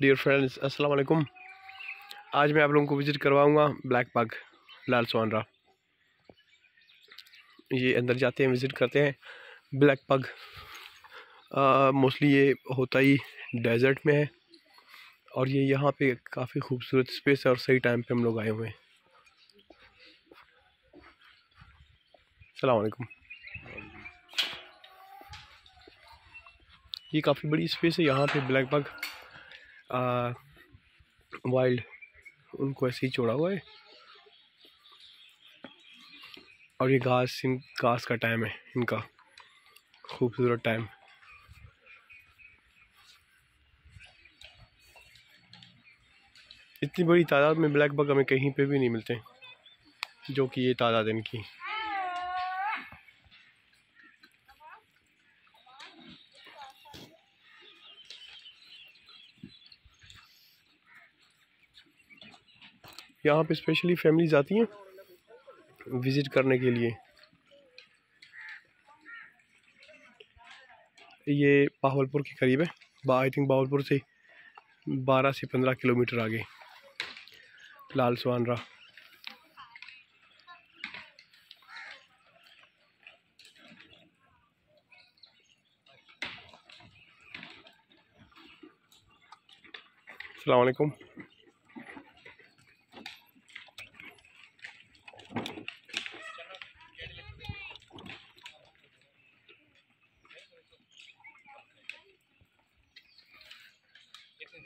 Dear friends अस्सलाम वालेकुम आज मैं आप लोगों को विज़िट करवाऊँगा ब्लैक पग लाल सोनरा ये अंदर जाते हैं विज़िट करते हैं ब्लैक पग मोस्टली ये होता ही डेजर्ट में है और ये यहाँ पे काफ़ी खूबसूरत स्पेस है और सही टाइम पे हम लोग आए हुए हैं। अलकुम ये काफ़ी बड़ी स्पेस है, यहाँ पे ब्लैक बग वाइल्ड उनको ऐसे ही छोड़ा हुआ है। और ये घास, इन घास का टाइम है, इनका। खूबसूरत टाइम इतनी बड़ी तादाद में ब्लैक बग हमें कहीं पे भी नहीं मिलते, जो कि ये तादाद इनकी। यहाँ पे स्पेशली फैमिलीज़ आती हैं विज़िट करने के लिए। ये बावलपुर के करीब है। आई थिंक बावलपुर से बारह से पंद्रह किलोमीटर आगे। लाल सुहानरा। अलकुम।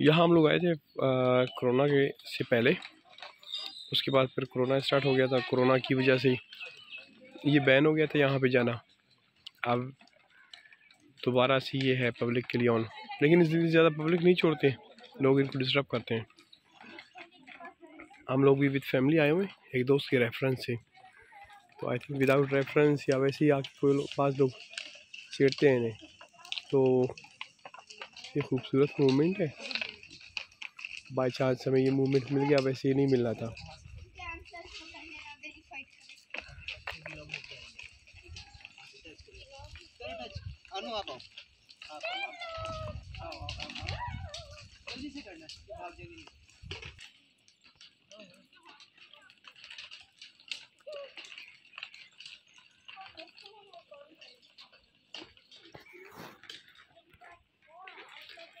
यहाँ हम लोग आए थे कोरोना के से पहले। उसके बाद फिर कोरोना स्टार्ट हो गया था, कोरोना की वजह से ये बैन हो गया था यहाँ पे जाना। अब दोबारा से ये है पब्लिक के लिए ऑन। लेकिन इतनी ज़्यादा पब्लिक नहीं छोड़ते, लोग इनको डिस्टर्ब करते हैं। हम लोग भी विद फैमिली आए हुए हैं एक दोस्त के रेफरेंस से। तो आई थिंक विदाउट रेफरेंस या वैसे ही आके कोई लोग पास लोग छेड़ते हैं इन्हें। तो ये खूबसूरत मोमेंट है। बाई चांस हमें ये मूवमेंट मिल गया वैसे ही नहीं मिल रहा था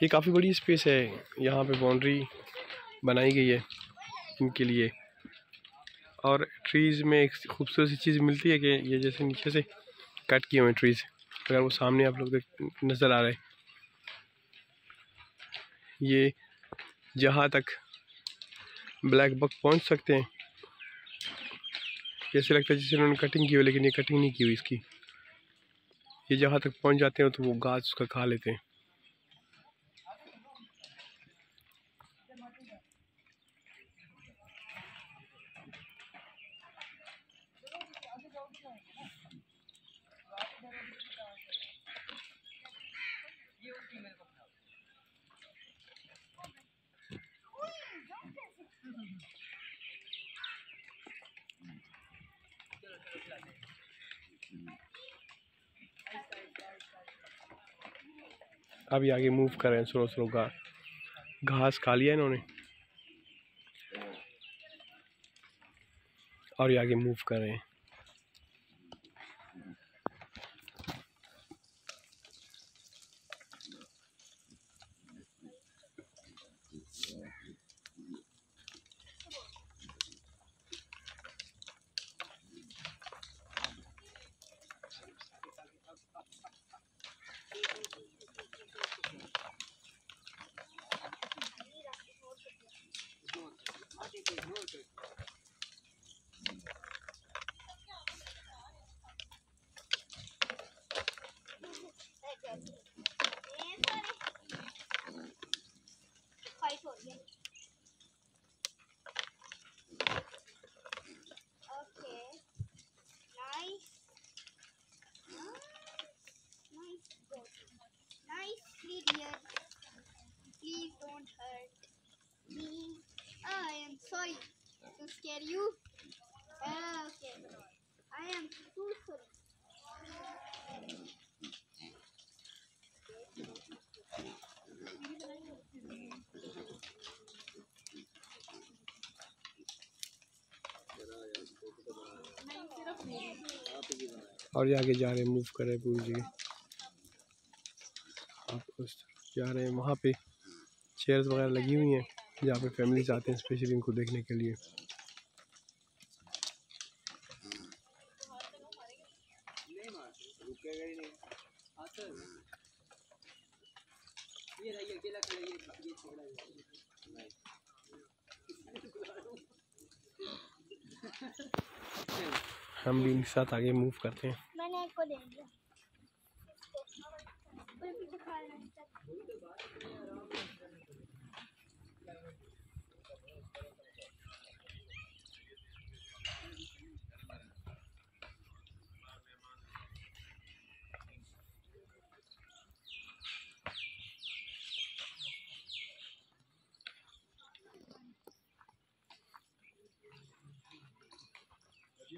ये काफ़ी बड़ी स्पेस है। यहाँ पे बाउंड्री बनाई गई है इनके लिए। और ट्रीज़ में एक खूबसूरत सी चीज़ मिलती है कि ये जैसे नीचे से कट किए हुए ट्रीज़ अगर वो सामने आप लोग नज़र आ रहे ये जहाँ तक ब्लैक बक पहुँच सकते हैं। जैसे लगता है जैसे उन्होंने कटिंग की हुई लेकिन ये कटिंग नहीं की हुई इसकी। ये जहाँ तक पहुँच जाते हैं तो वो गाछ उसका खा लेते हैं। अभी आगे मूव करें स्लो स्लो का घास खा लिया इन्होंने। और ये आगे मूव कर रहे हैं। This is worth it. Scare you. Uh, okay. I am too sorry. और ये आगे जा रहे हैं मूव कर रहे पूरी जगह आप उस जा रहे हैं वहाँ पे चेयर्स वगैरह लगी हुई हैं जहाँ पे फैमिलीज़ आते हैं स्पेशली इनको देखने के लिए हम भी इनके साथ आगे मूव करते हैं। मैंने एक को दे दिया।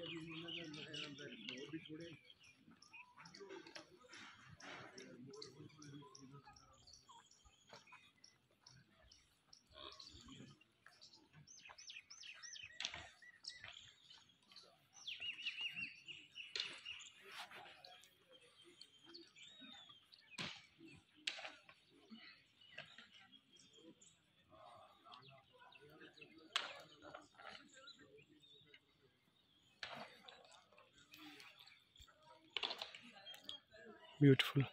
decía, no, no, no, no beautiful